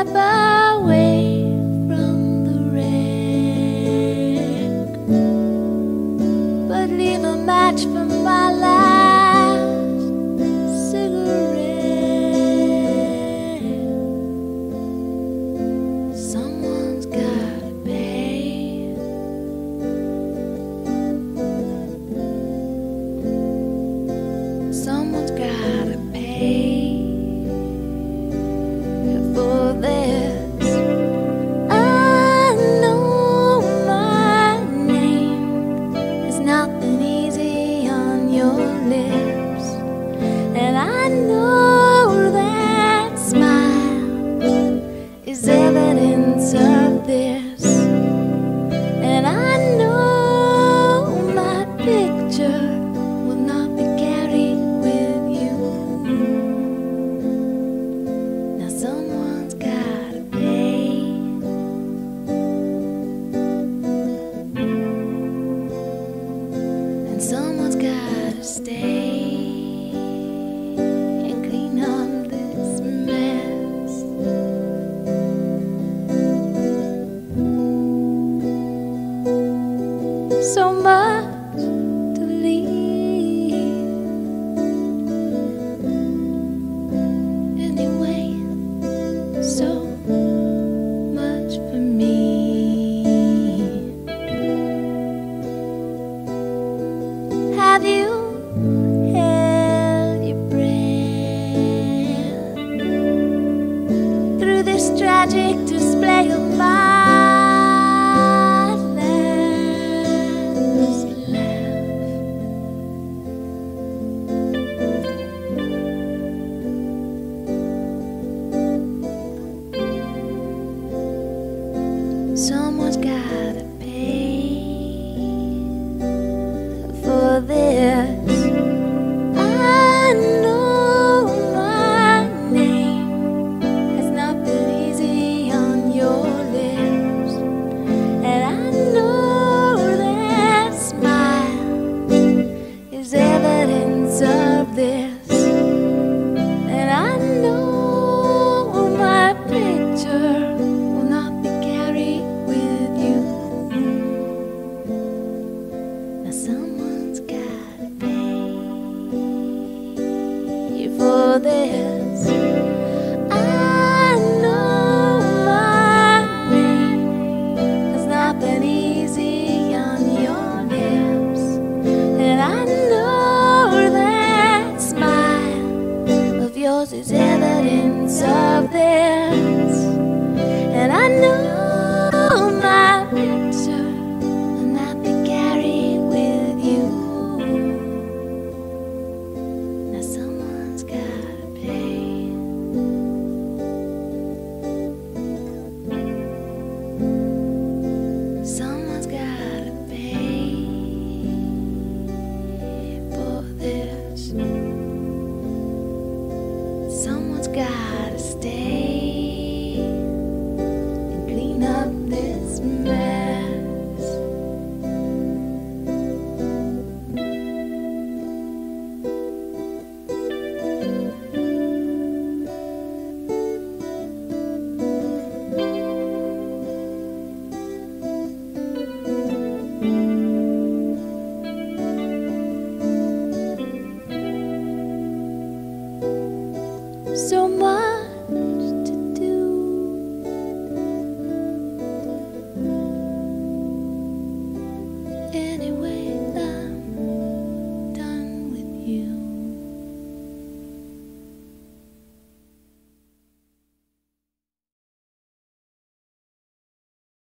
step away from the wreck, but leave a match for my life. Is evidence of this. there you.